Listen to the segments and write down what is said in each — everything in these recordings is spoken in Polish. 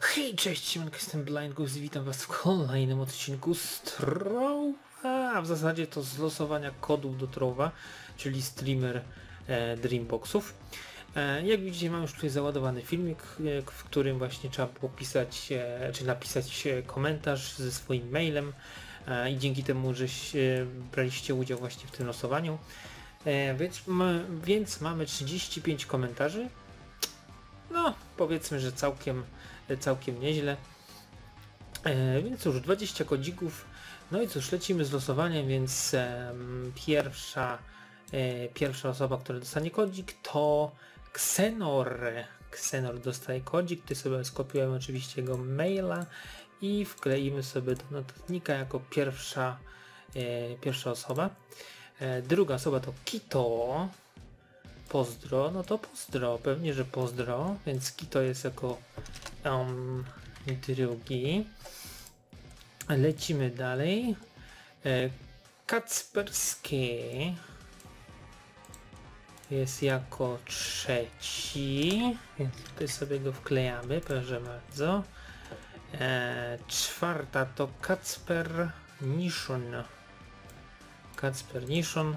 Hej, cześć, siemanko, jestem Blind Goose i witam was w kolejnym odcinku z Trowa, a w zasadzie to z losowania kodów do Trowa, czyli streamer e, Dreamboxów. E, jak widzicie mam już tutaj załadowany filmik, e, w którym właśnie trzeba było pisać, e, czy napisać e, komentarz ze swoim mailem e, i dzięki temu, że się, braliście udział właśnie w tym losowaniu. E, więc, więc mamy 35 komentarzy. No, powiedzmy, że całkiem całkiem nieźle. E, więc cóż, 20 kodzików. No i cóż, lecimy z losowaniem, więc e, pierwsza, e, pierwsza osoba, która dostanie kodzik to Xenor. Xenor dostaje kodzik, ty sobie skopiujemy oczywiście jego maila i wkleimy sobie do notatnika jako pierwsza, e, pierwsza osoba. E, druga osoba to Kito. Pozdro, no to pozdro, pewnie, że pozdro, więc Kito jest jako um, drugi. Lecimy dalej. E, Kacperski jest jako trzeci, więc tutaj sobie go wklejamy, proszę bardzo. E, czwarta to Kacper Niszon. Kacper Niszon.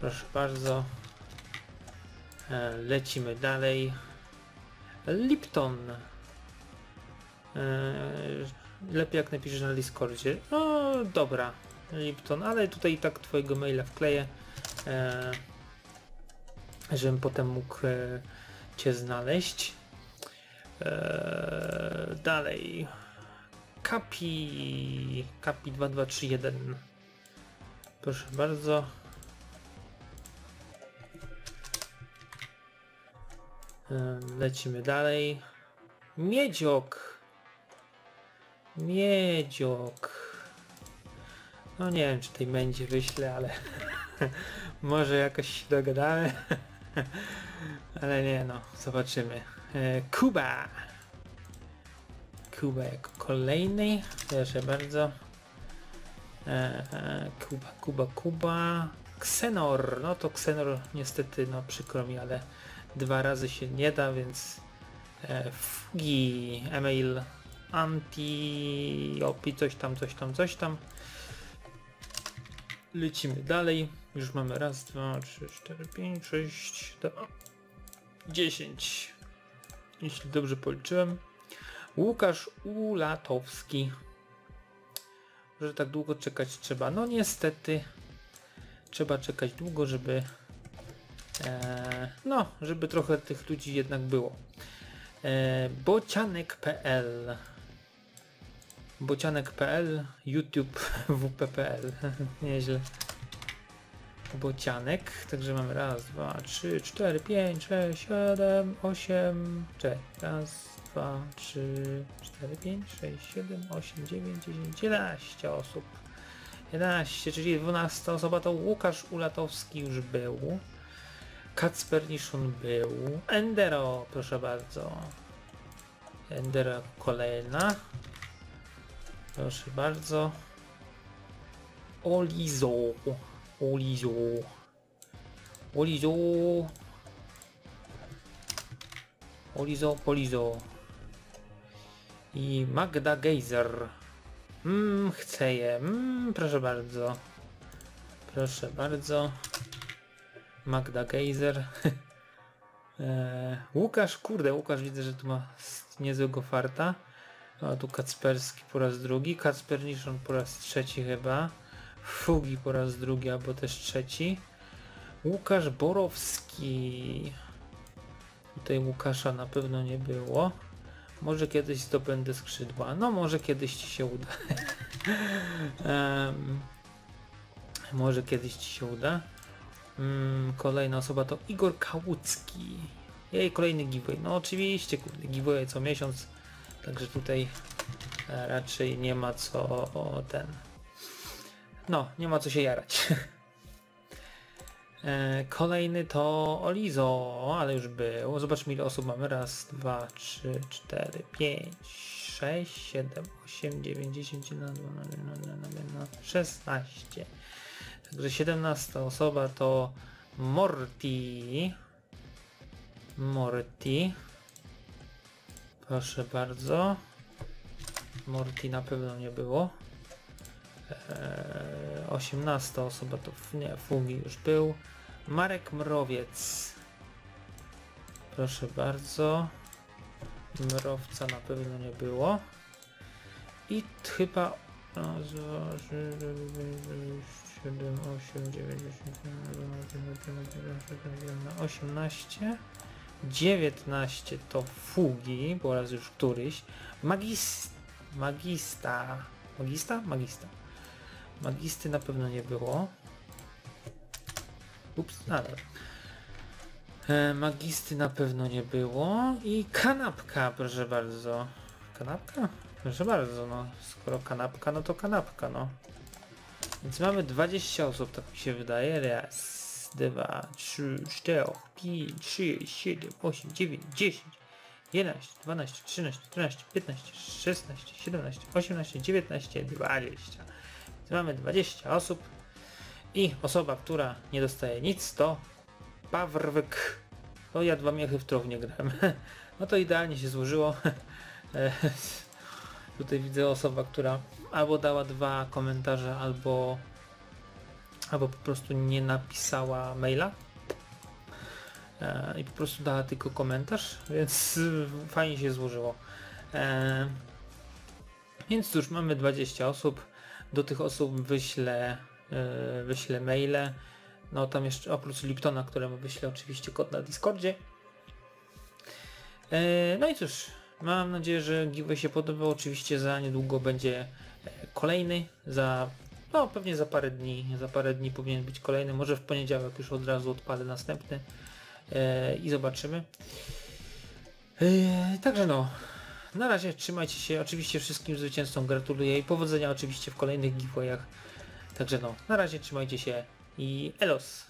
Proszę bardzo. E, lecimy dalej. Lipton. Eee, lepiej jak napiszesz na Discordzie. No dobra, Lipton, ale tutaj i tak twojego maila wkleję, eee, żebym potem mógł e, cię znaleźć. Dalej. Kapi. Kapi 2231. Proszę bardzo. Lecimy dalej. Miedziok. Miedziok. No nie wiem, czy tej będzie wyślę, ale może jakoś się dogadamy. ale nie no, zobaczymy. E, Kuba. Kuba jako kolejny. Proszę bardzo. E, e, Kuba, Kuba, Kuba. Xenor. No to Xenor niestety, no przykro mi, ale dwa razy się nie da, więc e, fugi, email anti opi, coś tam, coś tam, coś tam. Lecimy dalej. Już mamy raz, dwa, trzy, cztery, pięć, sześć, dziesięć. Jeśli dobrze policzyłem. Łukasz Ulatowski. Że tak długo czekać trzeba. No niestety trzeba czekać długo, żeby no, żeby trochę tych ludzi jednak było. E, bocianek.pl Bocianek.pl YouTube WP.pl Nieźle. Bocianek. Także mamy raz, dwa, trzy, cztery, pięć, sześć, siedem, osiem. Czekaj. Raz, dwa, trzy, cztery, pięć, sześć, siedem, osiem, dziewięć, dziesięć, jedenaście osób. 11, czyli 12 osoba to Łukasz Ulatowski już był. Kacper Niszun był. Endero, proszę bardzo. Endero kolejna. Proszę bardzo. Olizo. Olizo. Olizo. Olizo, Polizo. I Magda Geyser. Mmm, chcę je. Mmm, proszę bardzo. Proszę bardzo. Magda Geyser. eee, Łukasz, kurde, Łukasz widzę, że tu ma niezłego farta. A tu Kacperski po raz drugi, Kacper Niszon po raz trzeci chyba. Fugi po raz drugi albo też trzeci. Łukasz Borowski. Tutaj Łukasza na pewno nie było. Może kiedyś zdobędę skrzydła. No może kiedyś ci się uda. um, może kiedyś ci się uda. Mm, kolejna osoba to Igor Kałucki. Jej, kolejny giveaway. No oczywiście, kurde, giveaway co miesiąc. Także tutaj e, raczej nie ma co o, ten. No, nie ma co się jarać. e, kolejny to Olizo, ale już był. Zobaczmy ile osób mamy. Raz, dwa, trzy, cztery, pięć, sześć, siedem, osiem, dziewięć, dziesięć, na dwa, na na na na szesnaście. Także 17 osoba to Morty. Morty. Proszę bardzo. Morty na pewno nie było. Eee, 18 osoba to nie, Fugi już był. Marek Mrowiec. Proszę bardzo. Mrowca na pewno nie było. I chyba... raz, dwa, trzy, cztery, pięć, sześć, siedem, osiem, dziewięć, dziesięć, jedenaście, 18. 19 to fugi, po raz już któryś. Magis... Magista... Magista? Magista. Magisty na pewno nie było. Ups, dobra. E, magisty na pewno nie było. I kanapka, proszę bardzo. Kanapka? Proszę bardzo, no. Skoro kanapka, no to kanapka, no. Więc mamy 20 osób, tak mi się wydaje. Raz, dwa, trzy, cztery, pięć, sześć, siedem, osiem, dziewięć, dziesięć, 11, 12, 13, 14, 15, 16, 17, 18, 19, 20. Więc mamy 20 osób i osoba, która nie dostaje nic to Pawrwyk. To ja dwa miechy w trownie grałem. No to idealnie się złożyło. Tutaj widzę osoba, która albo dała dwa komentarze, albo albo po prostu nie napisała maila e, i po prostu dała tylko komentarz, więc fajnie się złożyło. E, więc cóż, mamy 20 osób. Do tych osób wyślę, e, wyślę maile. No tam jeszcze oprócz Liptona, któremu wyślę oczywiście kod na Discordzie. No i cóż, mam nadzieję, że giveaway się podobał. Oczywiście za niedługo będzie e, kolejny, za no pewnie za parę dni, za parę dni powinien być kolejny, może w poniedziałek już od razu odpalę następny e, i zobaczymy. E, także no, na razie trzymajcie się, oczywiście wszystkim zwycięzcom gratuluję i powodzenia oczywiście w kolejnych giveawayach. Także no, na razie trzymajcie się i elos!